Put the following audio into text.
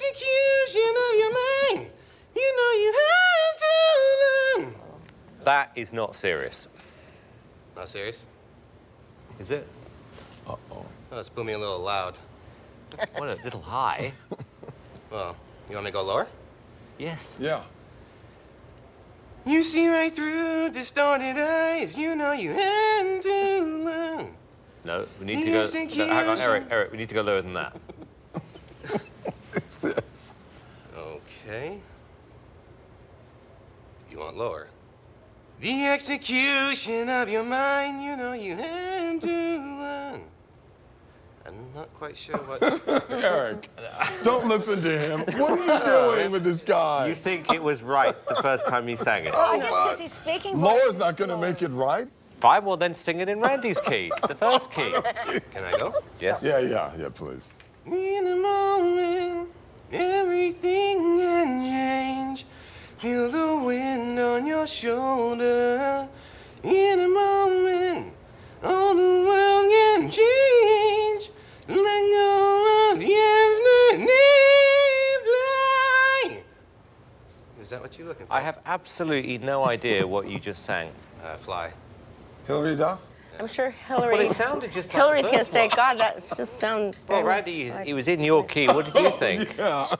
execution of your mind. You know you have to learn. That is not serious. Not serious? Is it? Uh-oh. Oh, that's booming a little loud. what a little high. well, you want me to go lower? Yes. Yeah. You see right through distorted eyes. You know you had to learn. No, we need the to go. No, hang on, Eric. Eric, we need to go lower than that. It's this. Okay. You want lower? The execution of your mind. You know you had to learn. I'm not quite sure what. Eric, don't listen to him. What are you doing with this guy? You think it was right the first time he sang it? Oh, I guess because he's speaking. Laura's not going to make it right? Fine, well then sing it in Randy's key, the first key. Can I go? Yes. Yeah, yeah, yeah, please. Your shoulder. In a moment, all the world can change. Let go of yesterday. Fly. Is that what you're looking for? I have absolutely no idea what you just sang. Uh, fly. Hilary Duff? I'm sure Hilary. Well, it sounded just like Hilary's the gonna say. God, that just sounds." Well, Randy, he was in your key. What did you think? Yeah.